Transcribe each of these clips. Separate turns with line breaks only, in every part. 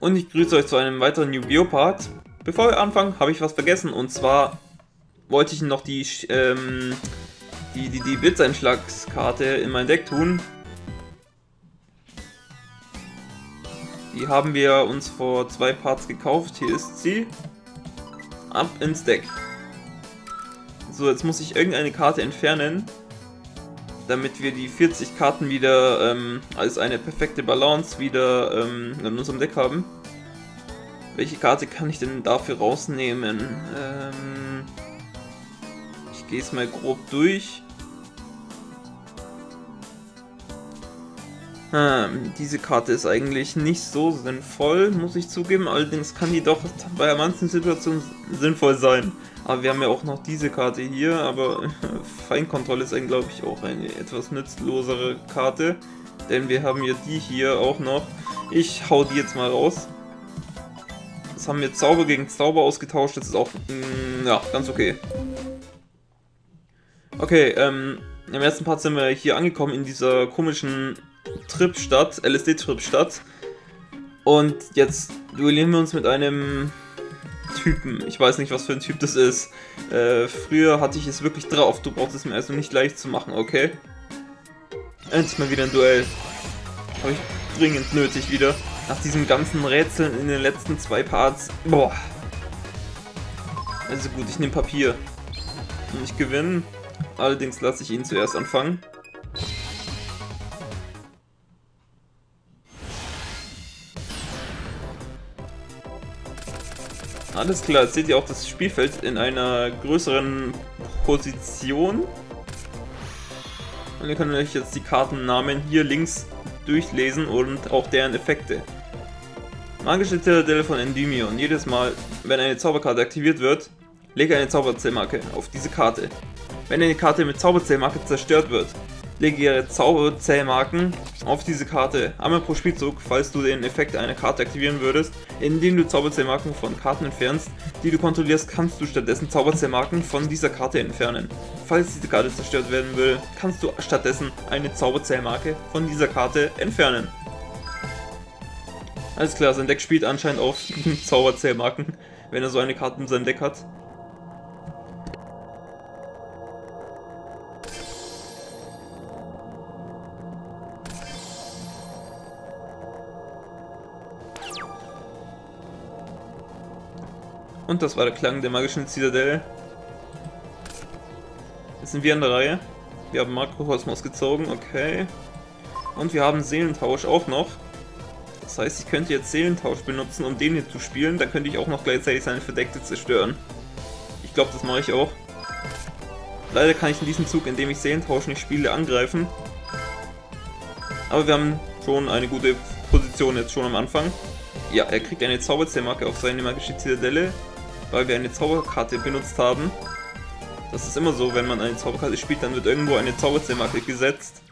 und ich grüße euch zu einem weiteren Yu-Gi-Oh! Part. Bevor wir anfangen, habe ich was vergessen und zwar wollte ich noch die, ähm, die, die, die Blitzeinschlagskarte in mein Deck tun. Die haben wir uns vor zwei Parts gekauft. Hier ist sie. Ab ins Deck. So, jetzt muss ich irgendeine Karte entfernen, damit wir die 40 Karten wieder ähm, als eine perfekte Balance wieder ähm, in unserem Deck haben. Welche Karte kann ich denn dafür rausnehmen? Ähm, ich gehe es mal grob durch. Ähm, diese Karte ist eigentlich nicht so sinnvoll, muss ich zugeben. Allerdings kann die doch bei manchen Situationen sinnvoll sein. Aber wir haben ja auch noch diese Karte hier, aber Feinkontrolle ist, glaube ich, auch eine etwas nützlosere Karte. Denn wir haben ja die hier auch noch. Ich hau die jetzt mal raus. Das haben wir Zauber gegen Zauber ausgetauscht. Das ist auch, mh, mm, ja, ganz okay. Okay, ähm, im ersten Part sind wir hier angekommen in dieser komischen Tripstadt, LSD-Tripstadt. Und jetzt duellieren wir uns mit einem Typen. Ich weiß nicht, was für ein Typ das ist. Äh, früher hatte ich es wirklich drauf. Du brauchst es mir also nicht leicht zu machen, okay? Endlich mal wieder ein Duell. Habe ich dringend nötig wieder. Nach diesen ganzen Rätseln in den letzten zwei Parts. Boah. Also gut, ich nehme Papier. Und ich gewinne. Allerdings lasse ich ihn zuerst anfangen. Alles klar, jetzt seht ihr auch das Spielfeld in einer größeren Position. Und ihr könnt euch jetzt die Kartennamen hier links durchlesen und auch deren Effekte. Magische Zitadelle von Endymion. Jedes Mal, wenn eine Zauberkarte aktiviert wird, lege eine Zauberzählmarke auf diese Karte. Wenn eine Karte mit Zauberzählmarke zerstört wird, lege ihre Zauberzählmarken auf diese Karte. Einmal pro Spielzug, falls du den Effekt einer Karte aktivieren würdest, indem du Zauberzählmarken von Karten entfernst, die du kontrollierst, kannst du stattdessen Zauberzählmarken von dieser Karte entfernen. Falls diese Karte zerstört werden will, kannst du stattdessen eine Zauberzählmarke von dieser Karte entfernen. Alles klar, sein Deck spielt anscheinend auf Zauberzählmarken, wenn er so eine Karte in seinem Deck hat. Und das war der Klang der magischen Zitadelle. Jetzt sind wir an der Reihe. Wir haben Makrokosmos gezogen, okay. Und wir haben Seelentausch auch noch. Das heißt, ich könnte jetzt Seelentausch benutzen, um den hier zu spielen. Dann könnte ich auch noch gleichzeitig seine Verdeckte zerstören. Ich glaube, das mache ich auch. Leider kann ich in diesem Zug, in dem ich Seelentausch nicht spiele, angreifen. Aber wir haben schon eine gute Position jetzt schon am Anfang. Ja, er kriegt eine Zauberzählmarke auf seine magische Zitadelle weil wir eine Zauberkarte benutzt haben. Das ist immer so, wenn man eine Zauberkarte spielt, dann wird irgendwo eine Zauberzählmarke gesetzt.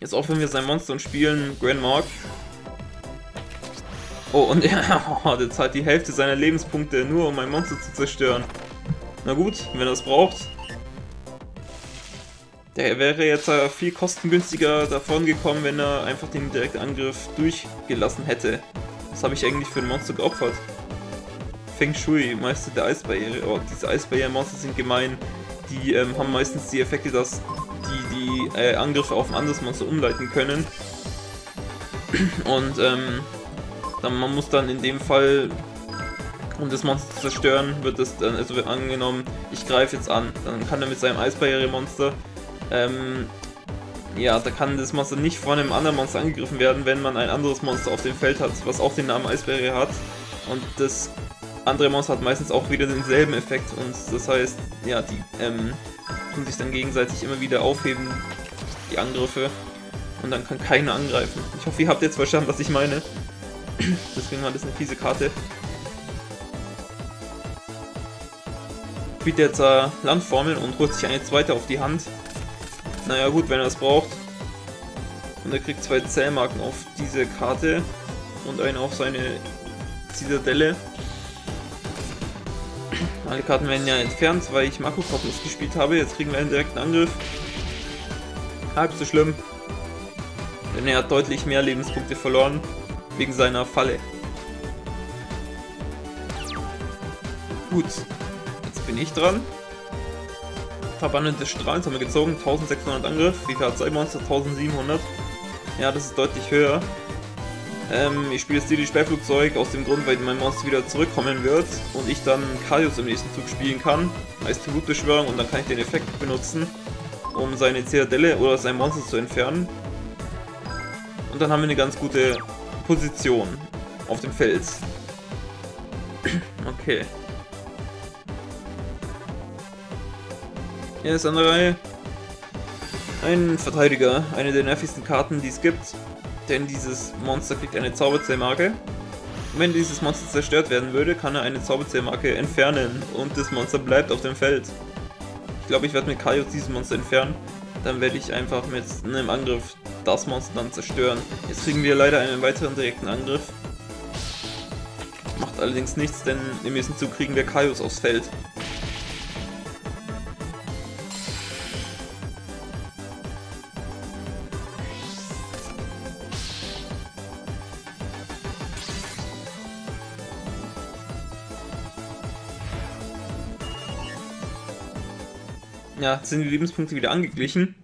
Jetzt auch wenn wir sein Monster und spielen, Grand Mark. Oh, und er, oh, der zahlt die Hälfte seiner Lebenspunkte nur, um ein Monster zu zerstören. Na gut, wenn er es braucht. Der wäre jetzt viel kostengünstiger davon gekommen, wenn er einfach den Direktangriff durchgelassen hätte. Was habe ich eigentlich für ein Monster geopfert? Feng Shui, Meister der Eisbarriere. Oh, diese Eisbarriere-Monster sind gemein. Die ähm, haben meistens die Effekte, dass die die äh, Angriffe auf ein anderes Monster umleiten können. Und ähm, dann, man muss dann in dem Fall, um das Monster zu zerstören, wird es dann, also wird angenommen, ich greife jetzt an. Dann kann er mit seinem Eisbarriere-Monster ähm, ja, da kann das Monster nicht von einem anderen Monster angegriffen werden, wenn man ein anderes Monster auf dem Feld hat, was auch den Namen Eisbarriere hat. Und das andere Monster hat meistens auch wieder denselben Effekt und das heißt, ja, die ähm, tun sich dann gegenseitig immer wieder aufheben, die Angriffe, und dann kann keiner angreifen. Ich hoffe, ihr habt jetzt verstanden, was ich meine. Deswegen war das eine fiese Karte. Spielt jetzt äh, Landformel und holt sich eine zweite auf die Hand. Naja gut, wenn er es braucht. Und er kriegt zwei Zellmarken auf diese Karte und eine auf seine Zitadelle. Alle Karten werden ja entfernt, weil ich Makrokosmos gespielt habe. Jetzt kriegen wir einen direkten Angriff. Halb so schlimm. Denn er hat deutlich mehr Lebenspunkte verloren. Wegen seiner Falle. Gut, jetzt bin ich dran. Verbannung des Strahlens haben wir gezogen, 1600 Angriff. Wie viel hat sein Monster? 1700. Ja, das ist deutlich höher. Ähm, ich spiele jetzt die Sperrflugzeug aus dem Grund, weil mein Monster wieder zurückkommen wird und ich dann Kaius im nächsten Zug spielen kann, als Tributbeschwörung und dann kann ich den Effekt benutzen, um seine Zitadelle oder sein Monster zu entfernen. Und dann haben wir eine ganz gute Position auf dem Feld. okay. Er ist an der Reihe. Ein Verteidiger, eine der nervigsten Karten, die es gibt. Denn dieses Monster kriegt eine Zauberzählmarke. Wenn dieses Monster zerstört werden würde, kann er eine Zauberzählmarke entfernen und das Monster bleibt auf dem Feld. Ich glaube, ich werde mit Kaios dieses Monster entfernen. Dann werde ich einfach mit einem Angriff das Monster dann zerstören. Jetzt kriegen wir leider einen weiteren direkten Angriff. Macht allerdings nichts, denn im nächsten Zug kriegen wir Kaios aufs Feld. Ja, sind die Lebenspunkte wieder angeglichen.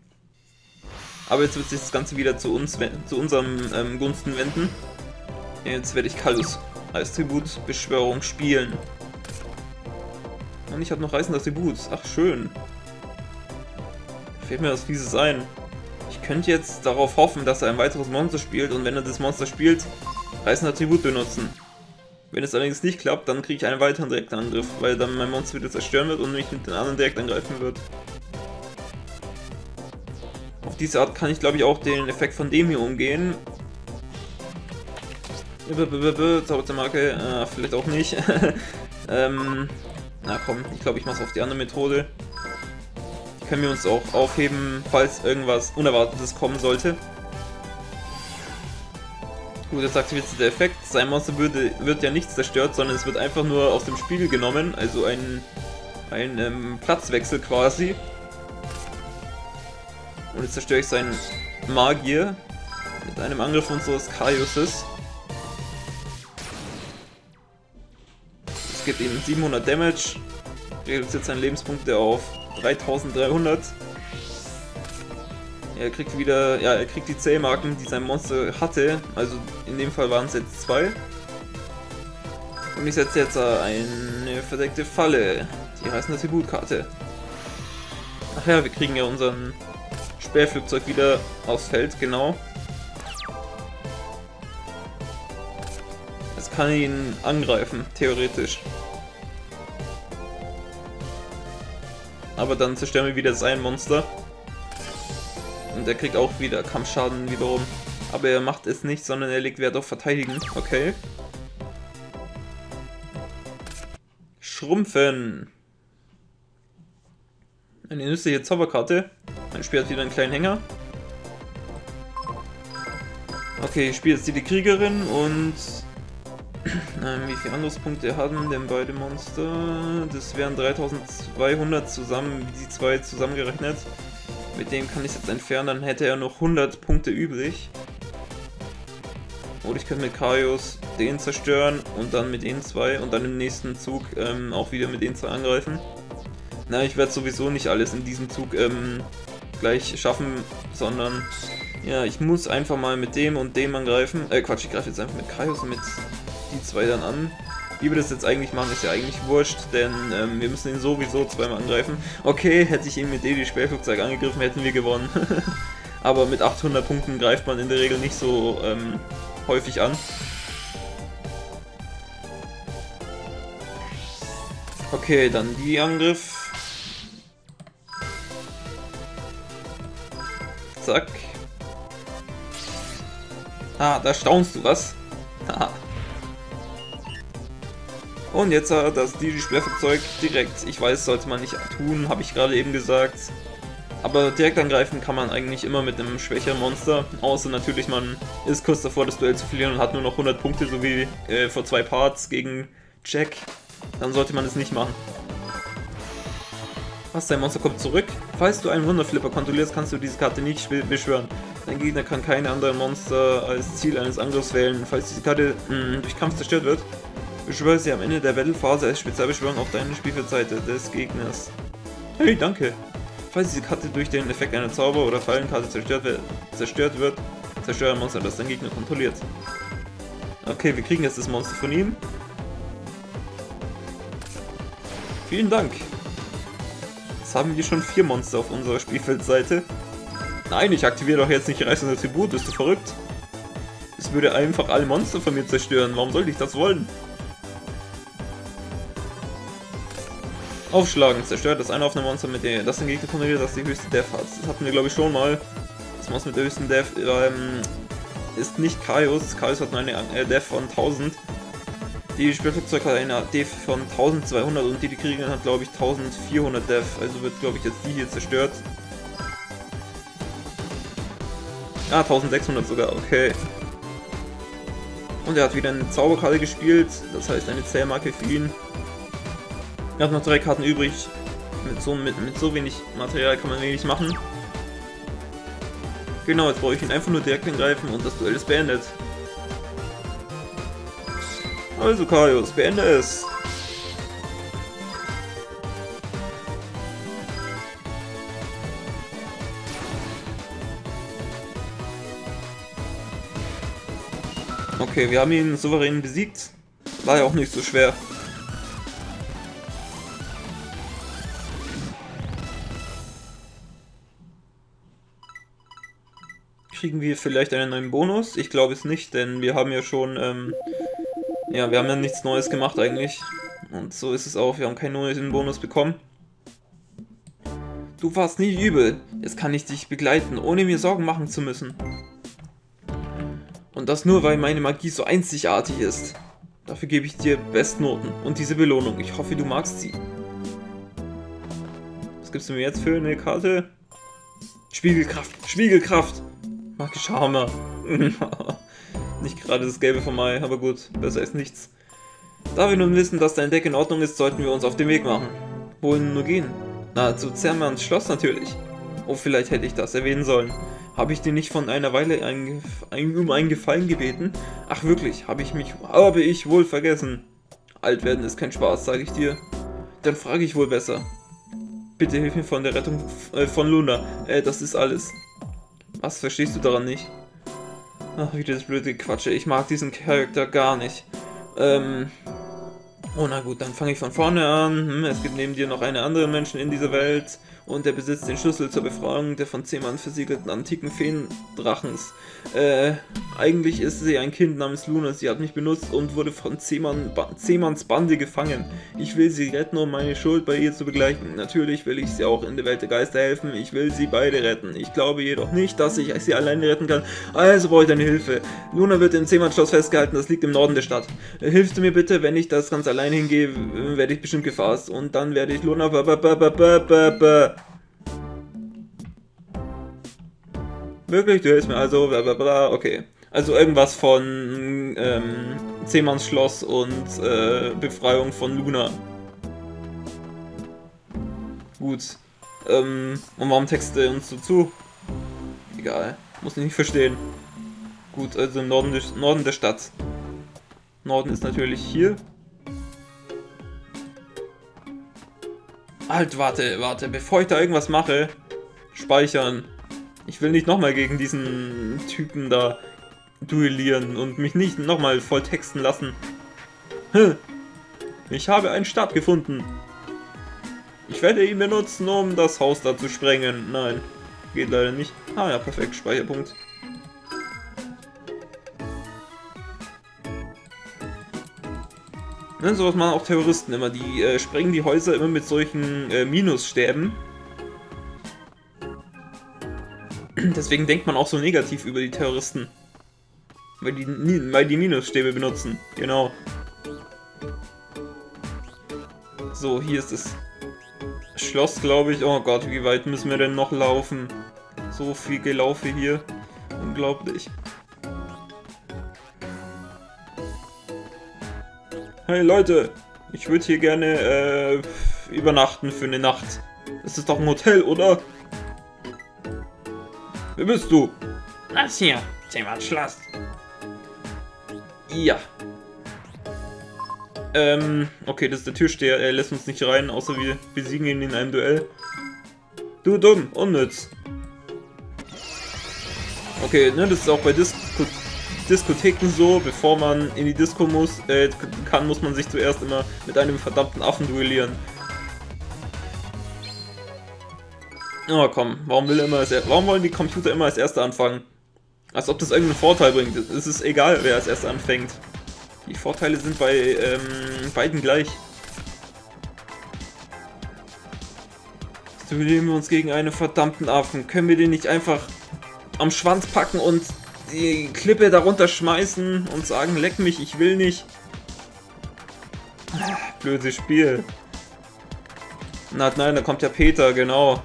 Aber jetzt wird sich das Ganze wieder zu uns, zu unserem ähm, Gunsten wenden. Jetzt werde ich Kallus als Tributbeschwörung spielen. Und ich habe noch reißendes Tribut. Ach, schön. Fällt mir das Fieses ein. Ich könnte jetzt darauf hoffen, dass er ein weiteres Monster spielt und wenn er das Monster spielt, reißender Tribut benutzen. Wenn es allerdings nicht klappt, dann kriege ich einen weiteren direkten Angriff, weil dann mein Monster wieder zerstören wird und mich mit den anderen direkt angreifen wird. Diese Art kann ich glaube ich auch den Effekt von dem hier umgehen. Zauberzermarke, äh, vielleicht auch nicht. ähm, na komm, ich glaube ich mache es auf die andere Methode. Können wir uns auch aufheben, falls irgendwas Unerwartetes kommen sollte. Gut, jetzt aktiviert sich der Effekt. Sein Monster würde, wird ja nicht zerstört, sondern es wird einfach nur aus dem Spiel genommen. Also ein, ein ähm, Platzwechsel quasi. Und jetzt zerstöre ich seinen Magier mit einem Angriff unseres Kaiuses. Es gibt ihm 700 Damage, reduziert seine Lebenspunkte auf 3300. Er kriegt wieder, ja, er kriegt die Zählmarken, die sein Monster hatte. Also in dem Fall waren es jetzt zwei. Und ich setze jetzt eine verdeckte Falle. Die heißt eine Tributkarte. Ach ja, wir kriegen ja unseren Sperrflugzeug wieder aufs Feld, genau. Es kann ihn angreifen, theoretisch. Aber dann zerstören wir wieder sein Monster. Und er kriegt auch wieder Kampfschaden wiederum. Aber er macht es nicht, sondern er legt Wert auf Verteidigen. Okay. Schrumpfen. Eine nützliche Zauberkarte. Mein Spiel hat wieder einen kleinen Hänger. Okay, ich spiele jetzt die, die Kriegerin und... Ähm, wie viele Angriffspunkte haben denn beide Monster? Das wären 3200 zusammen, die zwei zusammengerechnet. Mit dem kann ich jetzt entfernen, dann hätte er noch 100 Punkte übrig. Oder ich könnte mit Kaios den zerstören und dann mit den zwei und dann im nächsten Zug ähm, auch wieder mit den zwei angreifen. Na, ich werde sowieso nicht alles in diesem Zug ähm, gleich schaffen, sondern ja, ich muss einfach mal mit dem und dem angreifen. Äh, Quatsch, ich greife jetzt einfach mit Kaios und mit die zwei dann an. Wie wir das jetzt eigentlich machen, ist ja eigentlich wurscht, denn ähm, wir müssen ihn sowieso zweimal angreifen. Okay, hätte ich ihn mit Dedi Sperrflugzeug angegriffen, hätten wir gewonnen. Aber mit 800 Punkten greift man in der Regel nicht so ähm, häufig an. Okay, dann die Angriff. Zack. Ah, da staunst du was. Und jetzt hat das Digi-Sperrflugzeug direkt. Ich weiß, sollte man nicht tun, habe ich gerade eben gesagt. Aber direkt angreifen kann man eigentlich immer mit einem schwächeren Monster. Außer natürlich, man ist kurz davor, das Duell zu verlieren und hat nur noch 100 Punkte, so wie äh, vor zwei Parts gegen Jack. Dann sollte man es nicht machen. Was, dein Monster kommt zurück? Falls du einen Wunderflipper kontrollierst, kannst du diese Karte nicht beschwören. Dein Gegner kann keine anderen Monster als Ziel eines Angriffs wählen. Falls diese Karte mh, hm, durch Kampf zerstört wird, beschwöre sie am Ende der Battlephase als Spezialbeschwörung auf deine Spielfeldseite des Gegners. Hey, danke! Falls diese Karte durch den Effekt einer Zauber- oder Fallenkarte zerstört, zerstört wird, zerstöre ein Monster, das dein Gegner kontrolliert. Okay, wir kriegen jetzt das Monster von ihm. Vielen Dank. Jetzt haben wir schon vier Monster auf unserer Spielfeldseite. Nein, ich aktiviere doch jetzt nicht reißendes Tribut, bist du verrückt? Es würde einfach alle Monster von mir zerstören, warum sollte ich das wollen? Aufschlagen, zerstört das eine offene Monster, mit dem das den Gegner kontrolliert, das die höchste Death hat. Das hatten wir glaube ich schon mal. Das Monster mit der höchsten Death ähm, ist nicht Kaios. Kaios hat eine äh, Death von 1000. Die Spielflugzeug hat eine Death von 1200 und die, die Kriegerin hat glaube ich 1400 Death. Also wird glaube ich jetzt die hier zerstört. Ah, 1600 sogar, okay. Und er hat wieder eine Zauberkarte gespielt, das heißt eine Zählmarke für ihn. Er hat noch drei Karten übrig. Mit so, mit, mit so wenig Material kann man wenig machen. Genau, jetzt brauche ich ihn einfach nur direkt angreifen und das Duell ist beendet. Also Kaius, beende es! Okay, wir haben ihn souverän besiegt. War ja auch nicht so schwer. Kriegen wir vielleicht einen neuen Bonus? Ich glaube es nicht, denn wir haben ja schon, ähm, ja, wir haben ja nichts Neues gemacht eigentlich. Und so ist es auch, wir haben keinen neuen Bonus bekommen. Du warst nie übel. Jetzt kann ich dich begleiten, ohne mir Sorgen machen zu müssen. Und das nur, weil meine Magie so einzigartig ist. Dafür gebe ich dir Bestnoten und diese Belohnung. Ich hoffe, du magst sie. Was gibst du mir jetzt für eine Karte? Spiegelkraft, Spiegelkraft! Magischer Hammer. Nicht gerade das Gelbe von Mai, aber gut, besser als nichts. Da wir nun wissen, dass dein Deck in Ordnung ist, sollten wir uns auf den Weg machen. Wohin nur gehen? Na, zu Zermans Schloss natürlich. Oh, vielleicht hätte ich das erwähnen sollen. Habe ich dir nicht von einer Weile ein, ein, um einen Gefallen gebeten? Ach wirklich, habe ich mich, habe ich wohl vergessen. Alt werden ist kein Spaß, sage ich dir. Dann frage ich wohl besser. Bitte hilf mir von der Rettung äh, von Luna. Äh, das ist alles. Was verstehst du daran nicht? Ach, wieder das blöde Quatsche. Ich mag diesen Charakter gar nicht. Ähm. Oh, na gut, dann fange ich von vorne an. Hm, es gibt neben dir noch eine andere Menschen in dieser Welt und er besitzt den Schlüssel zur Befreiung der von Zeemann versiegelten antiken Feendrachens. Äh, eigentlich ist sie ein Kind namens Luna. Sie hat mich benutzt und wurde von Zeemann, ba Bande gefangen. Ich will sie retten, um meine Schuld bei ihr zu begleichen. Natürlich will ich sie auch in der Welt der Geister helfen. Ich will sie beide retten. Ich glaube jedoch nicht, dass ich sie alleine retten kann. Also brauche ich deine Hilfe. Luna wird im Zeemann-Schloss festgehalten. Das liegt im Norden der Stadt. Hilfst du mir bitte? Wenn ich das ganz allein hingehe, werde ich bestimmt gefasst. Und dann werde ich Luna... Wirklich? Du hilfst mir also, bla bla bla, okay. Also irgendwas von ähm, Zehmanns Schloss und äh, Befreiung von Luna. Gut. Ähm, und warum texte uns so zu? Egal. Muss ich nicht verstehen. Gut, also im Norden, des, Norden der Stadt. Norden ist natürlich hier. Halt, warte, warte. Bevor ich da irgendwas mache, speichern. Ich will nicht nochmal gegen diesen Typen da duellieren und mich nicht nochmal voll texten lassen. Ich habe einen Stab gefunden. Ich werde ihn benutzen, um das Haus da zu sprengen. Nein, geht leider nicht. Ah ja, perfekt, Speicherpunkt. Ne, sowas machen auch Terroristen immer. Die äh, sprengen die Häuser immer mit solchen äh, Minusstäben. Deswegen denkt man auch so negativ über die Terroristen. Weil die, weil die Minusstäbe benutzen. Genau. So, hier ist das Schloss, glaube ich. Oh Gott, wie weit müssen wir denn noch laufen? So viel Gelaufe hier. Unglaublich. Hey Leute, ich würde hier gerne äh, übernachten für eine Nacht. Das ist doch ein Hotel, oder? Wer bist du?
Das hier, zehnmal Schloss.
Ja. Ähm, okay, das ist der Türsteher. Er lässt uns nicht rein, außer wir besiegen ihn in einem Duell. Du dumm, unnütz. Okay, ne, das ist auch bei Disko Diskotheken so. Bevor man in die Disco muss, äh, kann, muss man sich zuerst immer mit einem verdammten Affen duellieren. Oh komm, warum will immer als warum wollen die Computer immer als Erster anfangen? Als ob das irgendeinen Vorteil bringt. Es ist egal, wer als Erster anfängt. Die Vorteile sind bei ähm, beiden gleich. Überleben wir uns gegen einen verdammten Affen. Können wir den nicht einfach am Schwanz packen und die Klippe darunter schmeißen und sagen, leck mich, ich will nicht. Blödes Spiel. Na, nein, da kommt ja Peter, genau.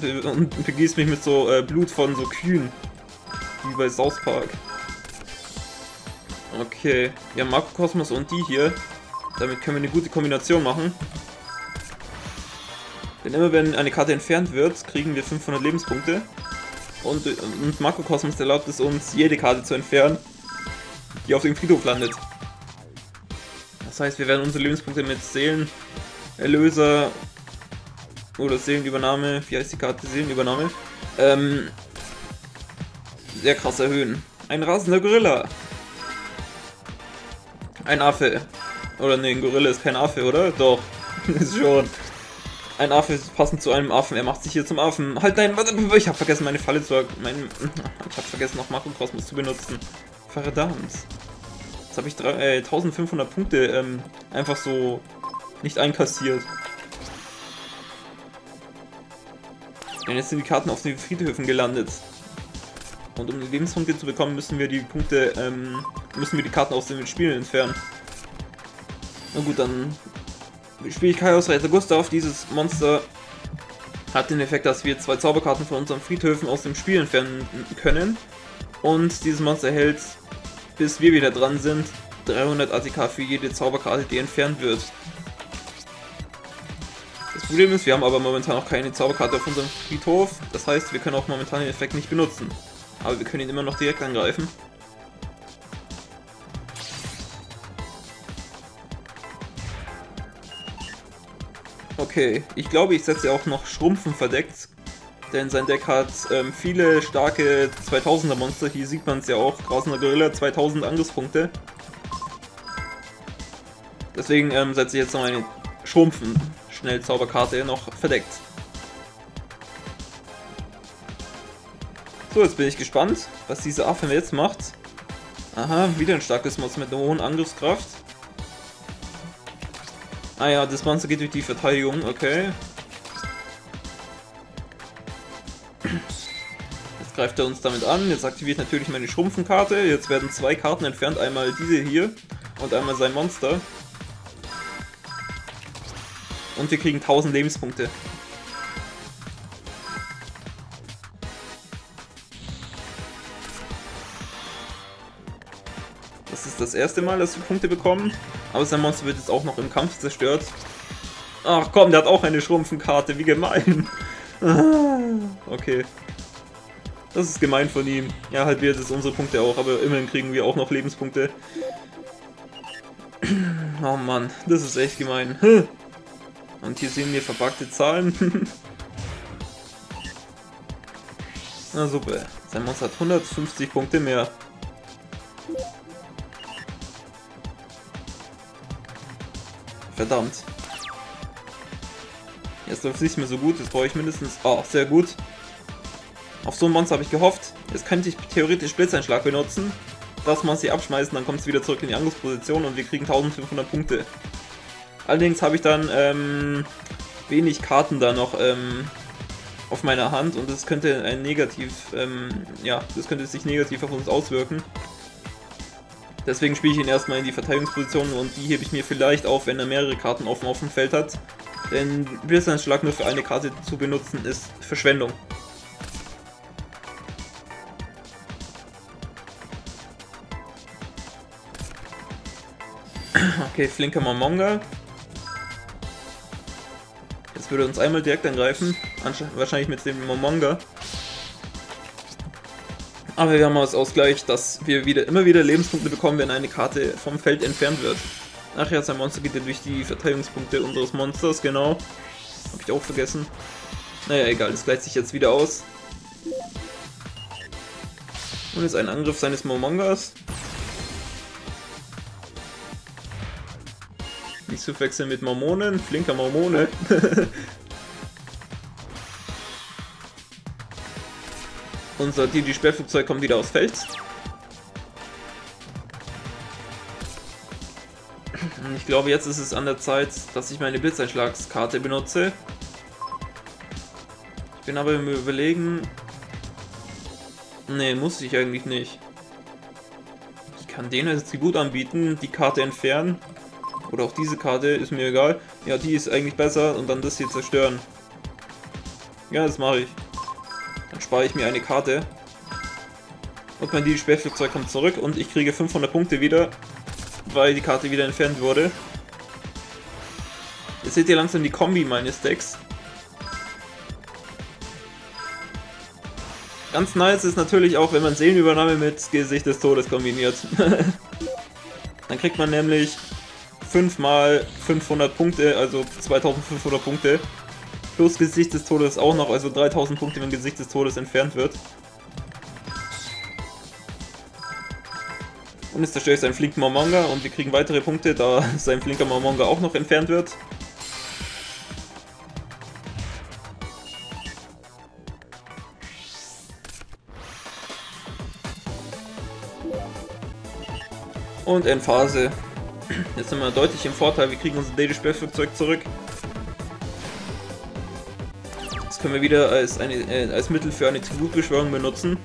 Und, begießt mich mit so äh, Blut von so Kühen. Wie bei South Park. Okay. Ja, Marco Kosmos und die hier. Damit können wir eine gute Kombination machen. Denn immer wenn eine Karte entfernt wird, kriegen wir 500 Lebenspunkte. Und, und Makrokosmos erlaubt es uns, jede Karte zu entfernen, die auf dem Friedhof landet. Das heißt, wir werden unsere Lebenspunkte mit Seelenerlöser oder Seelenübernahme, wie heißt die Karte? Seelenübernahme, ähm, sehr krass erhöhen. Ein rasender Gorilla. Ein Affe. Oder ne, ein Gorilla ist kein Affe, oder? Doch, ist schon. Ein Affe ist passend zu einem Affen. Er macht sich hier zum Affen. Halt warte, ich habe vergessen, meine Falle zu... Mein, ich habe vergessen, noch Makrokosmos zu benutzen. Verdammt. Jetzt habe ich drei, äh, 1500 Punkte ähm, einfach so nicht einkassiert. Denn jetzt sind die Karten auf den Friedhöfen gelandet. Und um die Lebenspunkte zu bekommen, müssen wir die Punkte, ähm, müssen wir die Karten aus den Spielen entfernen. Na gut, dann spiele ich Chaos Reiter Gustav. Dieses Monster hat den Effekt, dass wir zwei Zauberkarten von unseren Friedhöfen aus dem Spiel entfernen können. Und dieses Monster hält, bis wir wieder dran sind, 300 ATK für jede Zauberkarte, die entfernt wird. Problem ist, wir haben aber momentan noch keine Zauberkarte auf unserem Friedhof. Das heißt, wir können auch momentan den Effekt nicht benutzen. Aber wir können ihn immer noch direkt angreifen. Okay, ich glaube, ich setze auch noch Schrumpfen verdeckt. Denn sein Deck hat ähm, viele starke 2000er Monster. Hier sieht man es ja auch. Grasender Gorilla, 2000 Angriffspunkte. Deswegen ähm, setze ich jetzt noch eine Schrumpfen Schnellzauberkarte noch verdeckt. So, jetzt bin ich gespannt, was diese Affe jetzt macht. Aha, wieder ein starkes Monster mit einer hohen Angriffskraft. Ah ja, das Monster geht durch die Verteidigung, okay. Jetzt greift er uns damit an. Jetzt aktiviert natürlich meine Schrumpfenkarte. Jetzt werden zwei Karten entfernt. Einmal diese hier und einmal sein Monster. Und wir kriegen 1000 Lebenspunkte. Das ist das erste Mal, dass wir Punkte bekommen. Aber sein Monster wird jetzt auch noch im Kampf zerstört. Ach komm, der hat auch eine Schrumpfenkarte, wie gemein. okay. Das ist gemein von ihm. Ja, halbiert es unsere Punkte auch, aber immerhin kriegen wir auch noch Lebenspunkte. Oh Mann, das ist echt gemein. Und hier sehen wir verpackte Zahlen. Na super. Sein Monster hat 150 Punkte mehr. Verdammt. Jetzt läuft es nicht mehr so gut, jetzt brauche ich mindestens... Oh, sehr gut. Auf so ein Monster habe ich gehofft. Jetzt könnte ich theoretisch Blitzeinschlag benutzen. Das Monster abschmeißen, dann kommt es wieder zurück in die Angriffsposition und wir kriegen 1500 Punkte. Allerdings habe ich dann ähm, wenig Karten da noch ähm, auf meiner Hand und das könnte ein negativ, ähm, ja, das könnte sich negativ auf uns auswirken. Deswegen spiele ich ihn erstmal in die Verteidigungsposition und die hebe ich mir vielleicht auf, wenn er mehrere Karten auf dem Feld hat. Denn Blitzeinschlag nur für eine Karte zu benutzen ist Verschwendung. Okay, flinker Momonga. Würde uns einmal direkt angreifen. Wahrscheinlich mit dem Momonga. Aber wir haben als Ausgleich, dass wir wieder immer wieder Lebenspunkte bekommen, wenn eine Karte vom Feld entfernt wird. Ach ja, sein Monster geht ja durch die Verteidigungspunkte unseres Monsters, genau. Hab ich auch vergessen. Naja, egal, das gleicht sich jetzt wieder aus. Und jetzt ein Angriff seines Momongas. Nicht zu wechseln mit Mormonen, flinker Mormone. Unser DG-Sperrflugzeug kommt wieder aufs Feld. Ich glaube, jetzt ist es an der Zeit, dass ich meine Blitzeinschlagskarte benutze. Ich bin aber im Überlegen... Ne, muss ich eigentlich nicht. Ich kann denen als Tribut anbieten, die Karte entfernen. Oder auch diese Karte, ist mir egal. Ja, die ist eigentlich besser und dann das hier zerstören. Ja, das mache ich spare ich mir eine Karte. Und mein Sperrflugzeug kommt zurück und ich kriege 500 Punkte wieder, weil die Karte wieder entfernt wurde. Jetzt seht ihr langsam die Kombi meines Decks. Ganz nice ist natürlich auch, wenn man Seelenübernahme mit Gesicht des Todes kombiniert. Dann kriegt man nämlich 5 mal 500 Punkte, also 2500 Punkte. Plus Gesicht des Todes auch noch, also 3000 Punkte, wenn Gesicht des Todes entfernt wird. Und jetzt zerstöre ich seinen flinken Momonga und wir kriegen weitere Punkte, da sein flinker Momonga auch noch entfernt wird. Und Endphase. Jetzt sind wir deutlich im Vorteil, wir kriegen unser Daily-Sperrflugzeug zurück können wir wieder als, eine, äh, als Mittel für eine Tributbeschwörung benutzen.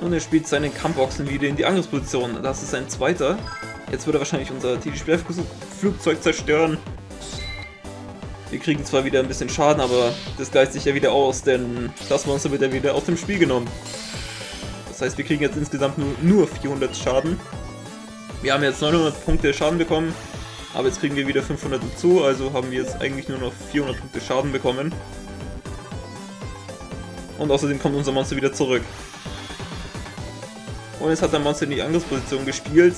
Und er spielt seine Kampfboxen wieder in die Angriffsposition. Das ist ein zweiter. Jetzt wird er wahrscheinlich unser TD-Sperrflugzeug zerstören. Wir kriegen zwar wieder ein bisschen Schaden, aber das gleicht sich ja wieder aus, denn das Monster wird ja wieder aus dem Spiel genommen. Das heißt, wir kriegen jetzt insgesamt nur, nur 400 Schaden. Wir haben jetzt 900 Punkte Schaden bekommen. Aber jetzt kriegen wir wieder 500 dazu, also haben wir jetzt eigentlich nur noch 400 Punkte Schaden bekommen. Und außerdem kommt unser Monster wieder zurück. Und jetzt hat der Monster in die Angriffsposition gespielt.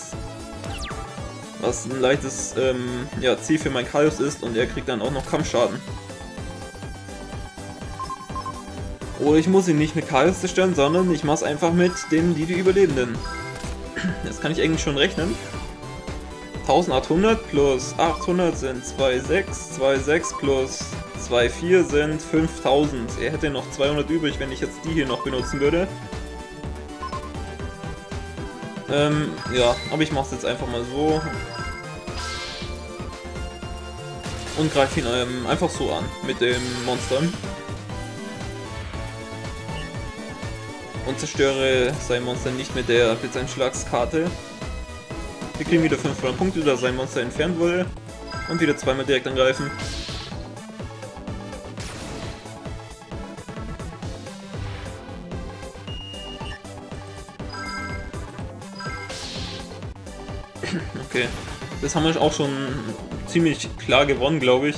Was ein leichtes ähm, ja, Ziel für mein Kaius ist und er kriegt dann auch noch Kampfschaden. Oder ich muss ihn nicht mit Kaius zerstören, sondern ich mache es einfach mit den die, die Überlebenden. Jetzt kann ich eigentlich schon rechnen. 1800 plus 800 sind 2,6, 2,6 plus 2,4 sind 5000. Er hätte noch 200 übrig, wenn ich jetzt die hier noch benutzen würde. Ähm, ja, aber ich mache es jetzt einfach mal so. Und greife ihn ähm, einfach so an mit dem Monster. Und zerstöre sein Monster nicht mit der Blitzeinschlagskarte. Wir kriegen wieder 500 Punkte, da sein Monster entfernt wurde. Und wieder zweimal direkt angreifen. Okay, das haben wir auch schon ziemlich klar gewonnen, glaube ich.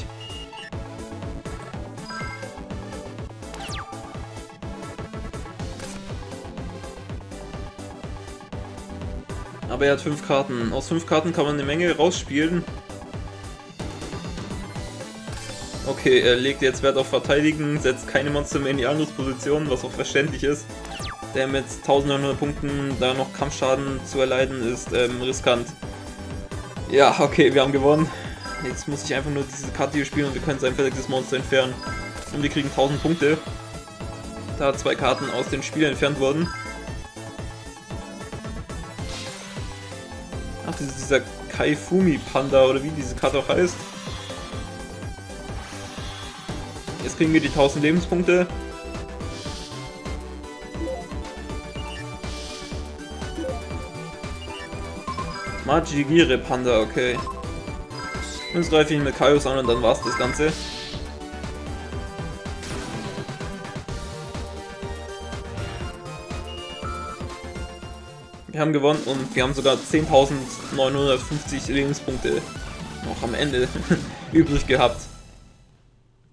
Aber er hat fünf Karten. Aus fünf Karten kann man eine Menge rausspielen. Okay, er legt jetzt Wert auf Verteidigen, setzt keine Monster mehr in die Angriffsposition, was auch verständlich ist. Der mit 1900 Punkten da noch Kampfschaden zu erleiden ist ähm, riskant. Ja, okay, wir haben gewonnen. Jetzt muss ich einfach nur diese Karte hier spielen und wir können sein fertiges Monster entfernen. Und wir kriegen 1000 Punkte. Da zwei Karten aus dem Spiel entfernt wurden. Ach, dieser Kaifumi Panda oder wie diese Karte auch heißt. Jetzt kriegen wir die 1000 Lebenspunkte. Majigire Panda, okay. Jetzt greife ich mit Kaios an und dann war's das Ganze. Wir haben gewonnen und wir haben sogar 10.950 Lebenspunkte noch am Ende übrig gehabt.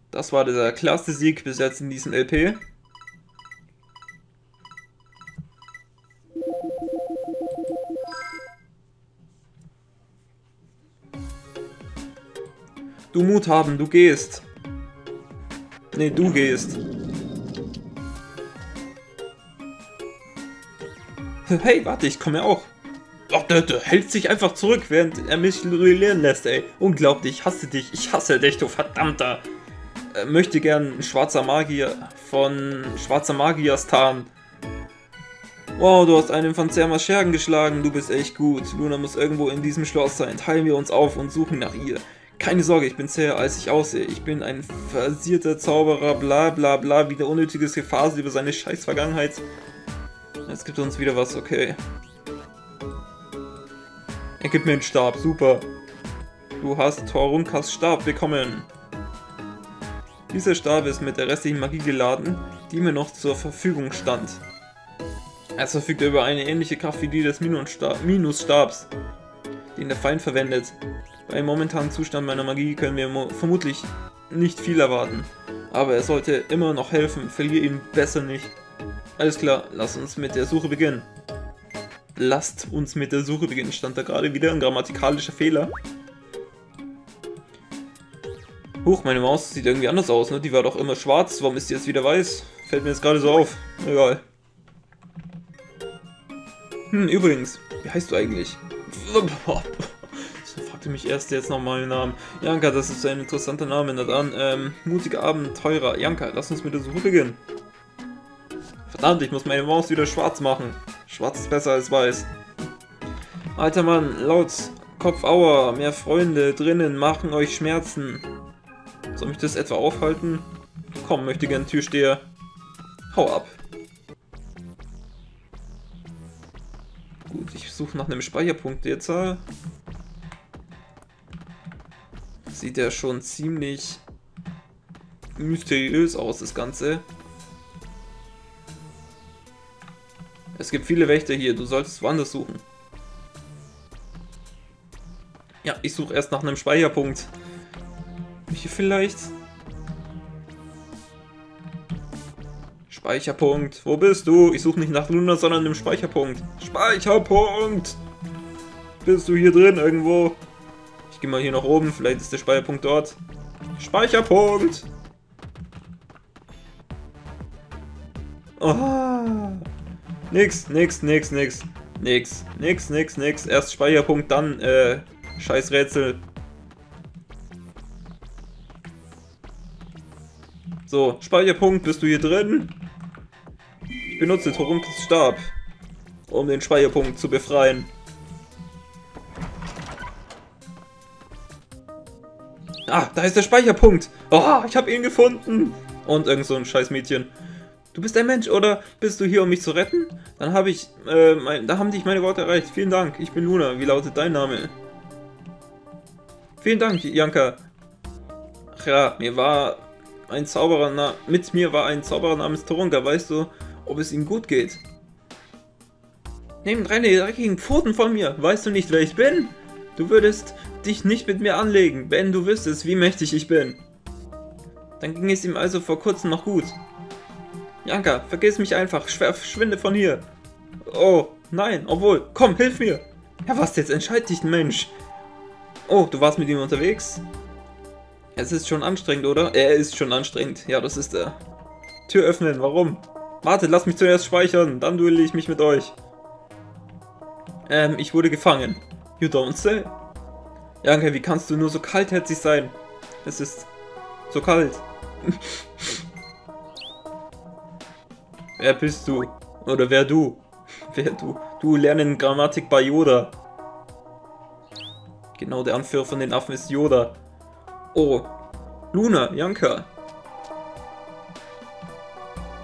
Das war der klarste Sieg bis jetzt in diesem LP. Du Mut haben, du gehst. Ne, du gehst. Hey, warte, ich komme ja auch. Ach, der, der, hält sich einfach zurück, während er mich duellieren lässt, ey. Unglaublich, ich hasse dich, ich hasse dich, du verdammter. Äh, möchte gern ein schwarzer Magier von schwarzer Magierstan. Wow, du hast einen von Zermas Schergen geschlagen, du bist echt gut. Luna muss irgendwo in diesem Schloss sein. Teilen wir uns auf und suchen nach ihr. Keine Sorge, ich bin zäher, als ich aussehe. Ich bin ein versierter Zauberer, bla bla bla, wieder unnötiges Gefasel über seine scheiß Vergangenheit. Jetzt gibt er uns wieder was, okay. Er gibt mir einen Stab, super. Du hast Torunkas Stab bekommen. Dieser Stab ist mit der restlichen Magie geladen, die mir noch zur Verfügung stand. Er verfügt über eine ähnliche Kraft wie die des Minusstabs, den der Feind verwendet. Beim momentanen Zustand meiner Magie können wir vermutlich nicht viel erwarten. Aber er sollte immer noch helfen, verliere ihn besser nicht. Alles klar, lass uns mit der Suche beginnen. Lasst uns mit der Suche beginnen, stand da gerade wieder ein grammatikalischer Fehler. Huch, meine Maus sieht irgendwie anders aus, ne? Die war doch immer schwarz, warum ist die jetzt wieder weiß? Fällt mir jetzt gerade so auf. Egal. Hm, übrigens, wie heißt du eigentlich? fragte mich erst jetzt noch meinen Namen. Janka, das ist ein interessanter Name. Na dann, ähm, mutiger Abenteurer. Janka, lass uns mit der Suche beginnen. Verdammt, ich muss meine Maus wieder schwarz machen. Schwarz ist besser als weiß. Alter Mann, laut Kopfauer, mehr Freunde drinnen machen euch Schmerzen. Soll mich das etwa aufhalten? Komm, möchte gern Türsteher. Hau ab. Gut, ich suche nach einem Speicherpunkt jetzt. Sieht ja schon ziemlich mysteriös aus, das Ganze. Es gibt viele Wächter hier, du solltest woanders suchen. Ja, ich suche erst nach einem Speicherpunkt. Hier vielleicht? Speicherpunkt. Wo bist du? Ich suche nicht nach Luna, sondern im Speicherpunkt. Speicherpunkt! Bist du hier drin irgendwo? Ich gehe mal hier nach oben, vielleicht ist der Speicherpunkt dort. Speicherpunkt! Oh. Nix, nix, nix, nix. Nix, nix, nix, nix. Erst Speicherpunkt, dann, äh, scheiß. So, Speicherpunkt, bist du hier drin? Ich benutze Torunkes Stab, um den Speicherpunkt zu befreien. Ah, da ist der Speicherpunkt. Oh, ich habe ihn gefunden. Und irgend so ein scheiß Mädchen. Du bist ein Mensch, oder bist du hier, um mich zu retten? Dann habe ich, äh, mein, da haben dich meine Worte erreicht. Vielen Dank, ich bin Luna. Wie lautet dein Name? Vielen Dank, Janka. Ach ja, mir war ein Zauberer, na, mit mir war ein Zauberer namens Torunga. Weißt du, ob es ihm gut geht? Nimm drei dreckigen Pfoten von mir. Weißt du nicht, wer ich bin? Du würdest dich nicht mit mir anlegen, wenn du wüsstest, wie mächtig ich bin. Dann ging es ihm also vor kurzem noch gut. Janka, vergiss mich einfach, verschwinde von hier. Oh, nein, obwohl, komm, hilf mir. Ja, was jetzt? Entscheid dich, Mensch. Oh, du warst mit ihm unterwegs? Es ist schon anstrengend, oder? Er ist schon anstrengend. Ja, das ist er. Tür öffnen, warum? Warte, lass mich zuerst speichern, dann duelliere ich mich mit euch. Ähm, ich wurde gefangen. You don't say. Janke, wie kannst du nur so kaltherzig sein? Es ist so kalt. wer bist du? Oder wer du? Wer du? Du lernen Grammatik bei Yoda. Genau, der Anführer von den Affen ist Yoda. Oh, Luna, Janka.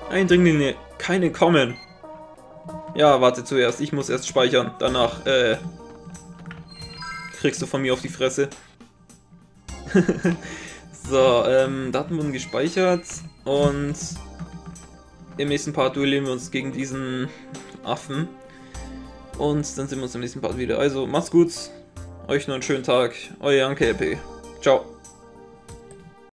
Eindringlinge, keine kommen. Ja, warte zuerst, ich muss erst speichern. Danach, äh, kriegst du von mir auf die Fresse. so, ähm, Daten wurden gespeichert und im nächsten Part duellieren wir uns gegen diesen Affen. Und dann sehen wir uns im nächsten Part wieder. Also, macht's gut, euch noch einen schönen Tag, euer Anke LP. Ciao.